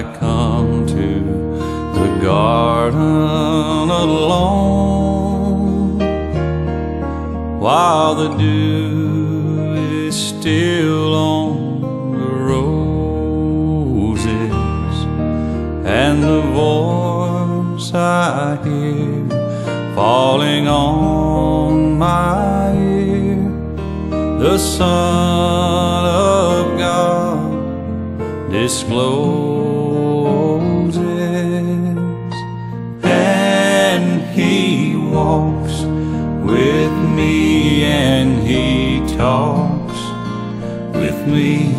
I come to the garden alone. While the dew is still on the roses and the voice I hear falling on my ear the Son of God and He walks with me, and He talks with me,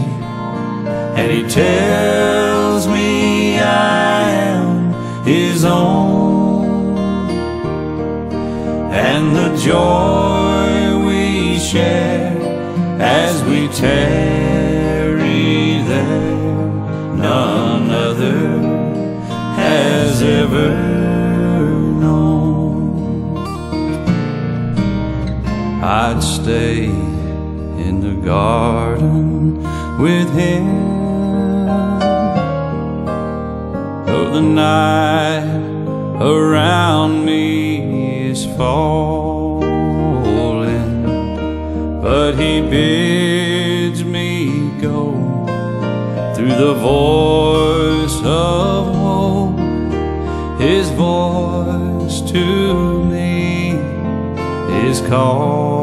and He tells me I am His own, and the joy we share as we tarry ever known. I'd stay in the garden with him, though the night around me is falling but he bids me go through the voice of voice to me is calling,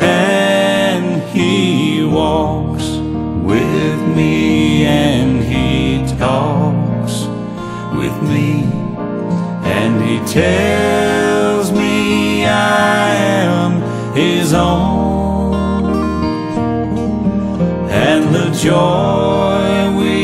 and he walks with me, and he talks with me, and he tells me I am his own, and the joy we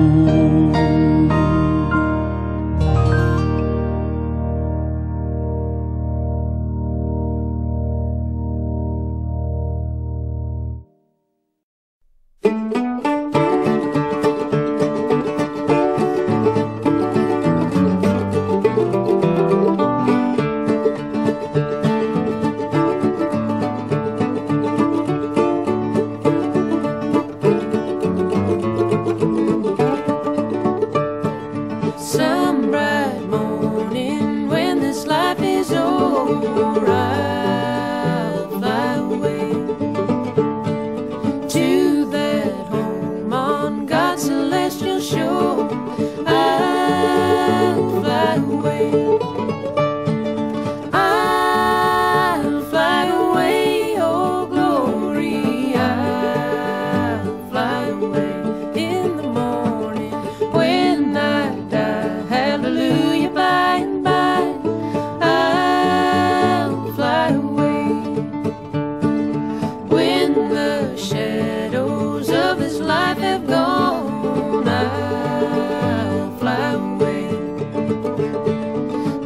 Morning when this life is over, I'll fly away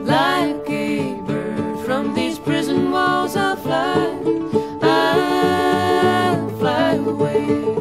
like a bird from these prison walls. I'll fly, I'll fly away.